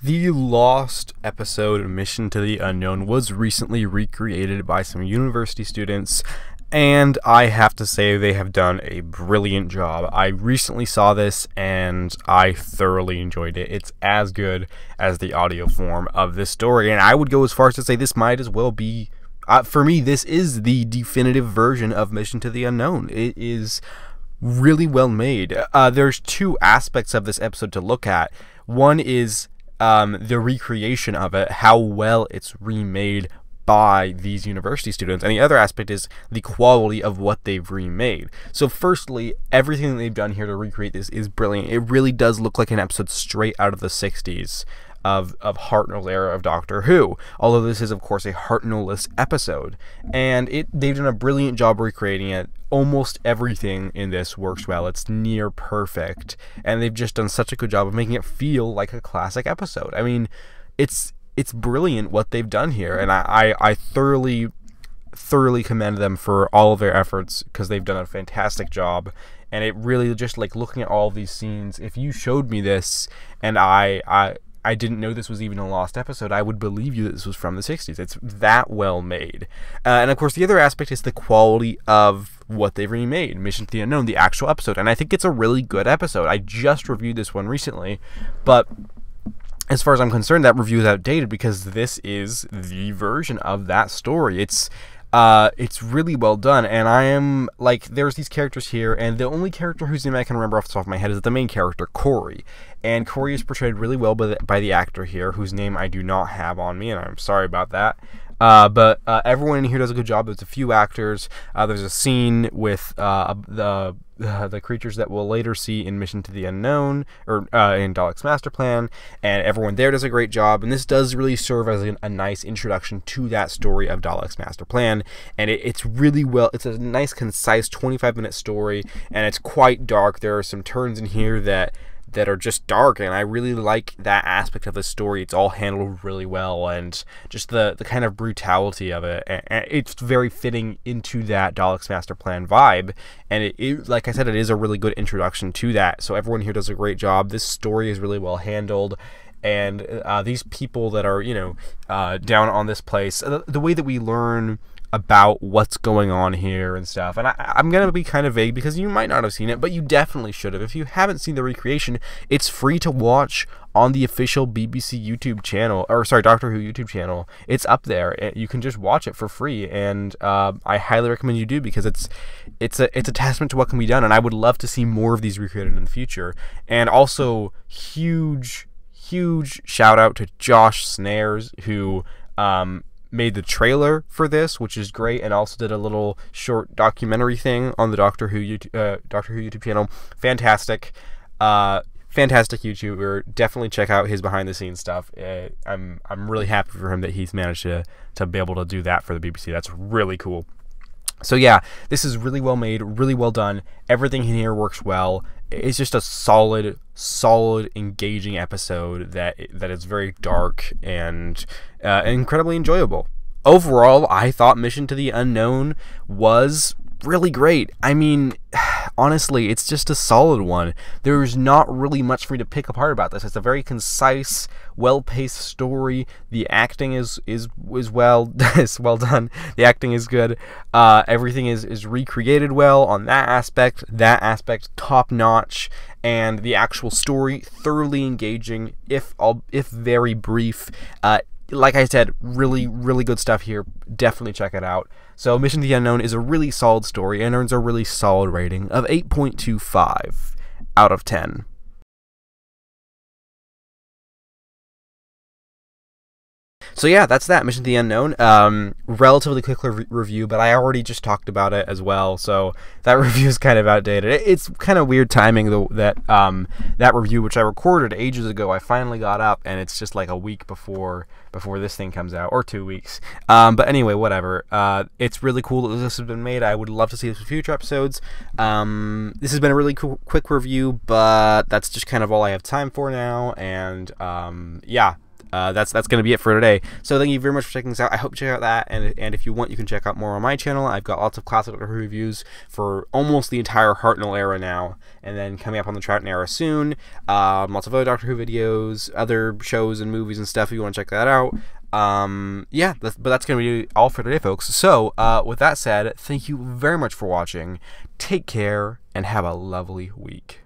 The lost episode Mission to the Unknown was recently recreated by some university students, and I have to say they have done a brilliant job. I recently saw this and I thoroughly enjoyed it. It's as good as the audio form of this story, and I would go as far as to say this might as well be. Uh, for me, this is the definitive version of Mission to the Unknown. It is really well made. Uh, there's two aspects of this episode to look at. One is um, the recreation of it, how well it's remade by these university students. And the other aspect is the quality of what they've remade. So, firstly, everything that they've done here to recreate this is brilliant. It really does look like an episode straight out of the 60s of, of Hartnell's era of Doctor Who. Although this is, of course, a Hartnell-less episode. And it they've done a brilliant job recreating it. Almost everything in this works well. It's near perfect. And they've just done such a good job of making it feel like a classic episode. I mean, it's it's brilliant what they've done here. And I, I, I thoroughly thoroughly commend them for all of their efforts because they've done a fantastic job and it really just like looking at all these scenes if you showed me this and i i I didn't know this was even a lost episode, I would believe you that this was from the 60s. It's that well made. Uh, and of course, the other aspect is the quality of what they've remade Mission to the Unknown, the actual episode. And I think it's a really good episode. I just reviewed this one recently, but as far as I'm concerned, that review is outdated because this is the version of that story. It's uh, it's really well done, and I am like, there's these characters here, and the only character whose name I can remember off the top of my head is the main character, Cory. And Cory is portrayed really well by the, by the actor here, whose name I do not have on me, and I'm sorry about that. Uh, but uh, everyone in here does a good job. There's a few actors. Uh, there's a scene with uh, the creatures that we'll later see in Mission to the Unknown or uh, in Dalek's Master Plan, and everyone there does a great job. And this does really serve as a, a nice introduction to that story of Dalek's Master Plan. And it, it's really well. It's a nice, concise 25 minute story, and it's quite dark. There are some turns in here that that are just dark and I really like that aspect of the story. It's all handled really well and just the the kind of brutality of it. And it's very fitting into that Dalek's master plan vibe and it, it, like I said it is a really good introduction to that. So everyone here does a great job. This story is really well handled and uh, these people that are you know uh, down on this place the, the way that we learn about what's going on here and stuff. And I, am going to be kind of vague because you might not have seen it, but you definitely should have. If you haven't seen the recreation, it's free to watch on the official BBC YouTube channel, or sorry, Doctor Who YouTube channel. It's up there. You can just watch it for free, and uh, I highly recommend you do because it's it's a it's a testament to what can be done. And I would love to see more of these recreated in the future. And also, huge huge shout out to Josh Snares who um, made the trailer for this, which is great, and also did a little short documentary thing on the Doctor Who YouTube, uh, Doctor Who YouTube channel. Fantastic, uh, fantastic YouTuber. Definitely check out his behind the scenes stuff. Uh, I'm I'm really happy for him that he's managed to to be able to do that for the BBC. That's really cool. So yeah, this is really well made, really well done. Everything in here works well. It's just a solid, solid, engaging episode that that is very dark and uh, incredibly enjoyable. Overall, I thought Mission to the Unknown was really great. I mean, honestly, it's just a solid one. There's not really much for me to pick apart about this. It's a very concise, well-paced story. The acting is is is well is well done. The acting is good. Uh, everything is is recreated well on that aspect. That aspect top notch, and the actual story thoroughly engaging, if all if very brief. Uh, like I said, really, really good stuff here. Definitely check it out. So, Mission to the Unknown is a really solid story and earns a really solid rating of 8.25 out of 10. So yeah, that's that Mission to the Unknown. Um, relatively quick re- review, but I already just talked about it as well, so that review is kind of outdated. It's kind of weird timing though that um, that review, which I recorded ages ago, I finally got up, and it's just like a week before before this thing comes out, or two weeks. Um, but anyway, whatever. Uh, it's really cool that this has been made. I would love to see this in future episodes. Um, this has been a really cool, quick review, but that's just kind of all I have time for now. And um, yeah, uh, that's that's going to be it for today. So thank you very much for checking this out. I hope you check out that, and and if you want, you can check out more on my channel. I've got lots of classic reviews for almost the entire Hartnell era now, and then coming up on the Troughton era soon. Um, lots of other Doctor Who videos, other shows and movies and stuff. If you want to check that out. Um, yeah, that's, but that's going to be all for today, folks. So, uh, with that said, thank you very much for watching. Take care and have a lovely week.